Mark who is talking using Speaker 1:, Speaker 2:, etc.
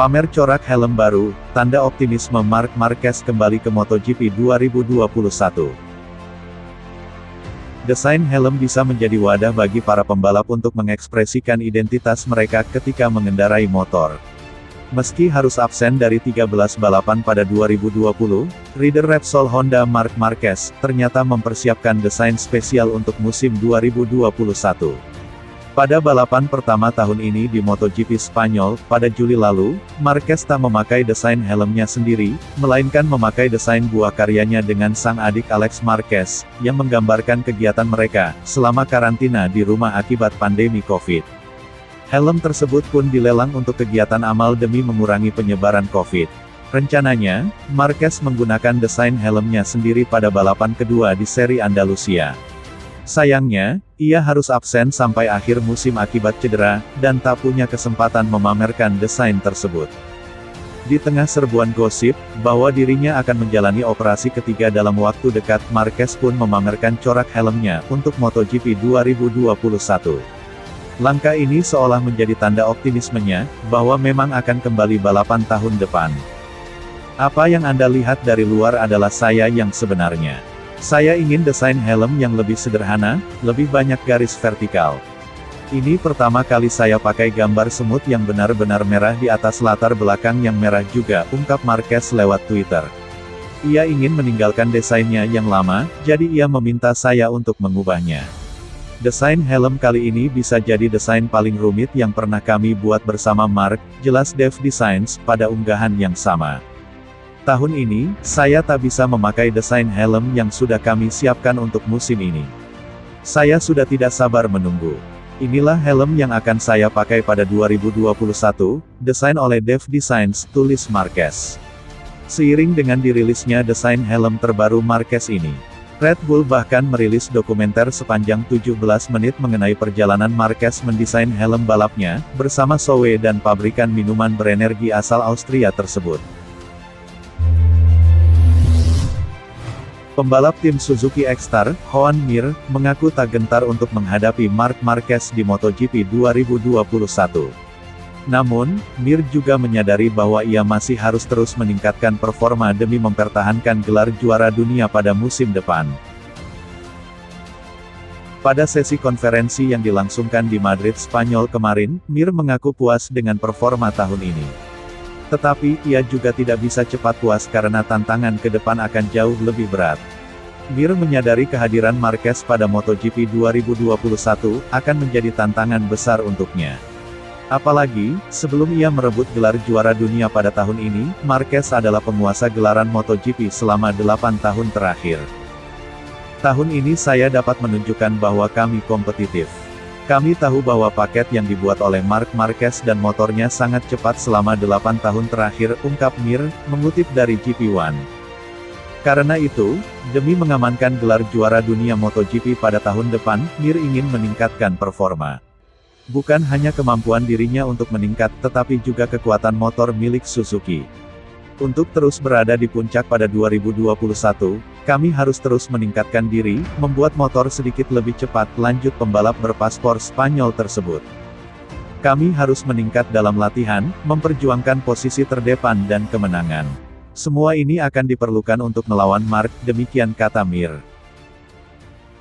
Speaker 1: Pamer corak helm baru, tanda optimisme Mark Marquez kembali ke MotoGP 2021. Desain helm bisa menjadi wadah bagi para pembalap untuk mengekspresikan identitas mereka ketika mengendarai motor. Meski harus absen dari 13 balapan pada 2020, rider Repsol Honda Mark Marquez ternyata mempersiapkan desain spesial untuk musim 2021. Pada balapan pertama tahun ini di MotoGP Spanyol, pada Juli lalu, Marquez tak memakai desain helmnya sendiri, melainkan memakai desain buah karyanya dengan sang adik Alex Marquez, yang menggambarkan kegiatan mereka, selama karantina di rumah akibat pandemi COVID. Helm tersebut pun dilelang untuk kegiatan amal demi mengurangi penyebaran COVID. Rencananya, Marquez menggunakan desain helmnya sendiri pada balapan kedua di seri Andalusia. Sayangnya, ia harus absen sampai akhir musim akibat cedera, dan tak punya kesempatan memamerkan desain tersebut. Di tengah serbuan gosip, bahwa dirinya akan menjalani operasi ketiga dalam waktu dekat, Marquez pun memamerkan corak helmnya, untuk MotoGP 2021. Langkah ini seolah menjadi tanda optimismenya, bahwa memang akan kembali balapan tahun depan. Apa yang Anda lihat dari luar adalah saya yang sebenarnya. Saya ingin desain helm yang lebih sederhana, lebih banyak garis vertikal. Ini pertama kali saya pakai gambar semut yang benar-benar merah di atas latar belakang yang merah juga, ungkap Marquez lewat Twitter. Ia ingin meninggalkan desainnya yang lama, jadi ia meminta saya untuk mengubahnya. Desain helm kali ini bisa jadi desain paling rumit yang pernah kami buat bersama Mark, jelas Dev Designs, pada unggahan yang sama. Tahun ini, saya tak bisa memakai desain helm yang sudah kami siapkan untuk musim ini. Saya sudah tidak sabar menunggu. Inilah helm yang akan saya pakai pada 2021, desain oleh Dev Designs, tulis Marquez. Seiring dengan dirilisnya desain helm terbaru Marquez ini, Red Bull bahkan merilis dokumenter sepanjang 17 menit mengenai perjalanan Marquez mendesain helm balapnya, bersama Sowe dan pabrikan minuman berenergi asal Austria tersebut. Pembalap tim Suzuki X-Star, Juan Mir, mengaku tak gentar untuk menghadapi Marc Marquez di MotoGP 2021. Namun, Mir juga menyadari bahwa ia masih harus terus meningkatkan performa demi mempertahankan gelar juara dunia pada musim depan. Pada sesi konferensi yang dilangsungkan di Madrid, Spanyol kemarin, Mir mengaku puas dengan performa tahun ini. Tetapi, ia juga tidak bisa cepat puas karena tantangan ke depan akan jauh lebih berat. Mir menyadari kehadiran Marquez pada MotoGP 2021, akan menjadi tantangan besar untuknya. Apalagi, sebelum ia merebut gelar juara dunia pada tahun ini, Marquez adalah penguasa gelaran MotoGP selama 8 tahun terakhir. Tahun ini saya dapat menunjukkan bahwa kami kompetitif. Kami tahu bahwa paket yang dibuat oleh Mark Marquez dan motornya sangat cepat selama 8 tahun terakhir, ungkap Mir, mengutip dari GP1. Karena itu, demi mengamankan gelar juara dunia MotoGP pada tahun depan, Mir ingin meningkatkan performa. Bukan hanya kemampuan dirinya untuk meningkat, tetapi juga kekuatan motor milik Suzuki. Untuk terus berada di puncak pada 2021, kami harus terus meningkatkan diri, membuat motor sedikit lebih cepat, lanjut pembalap berpaspor Spanyol tersebut. Kami harus meningkat dalam latihan, memperjuangkan posisi terdepan dan kemenangan. Semua ini akan diperlukan untuk melawan Mark, demikian kata Mir.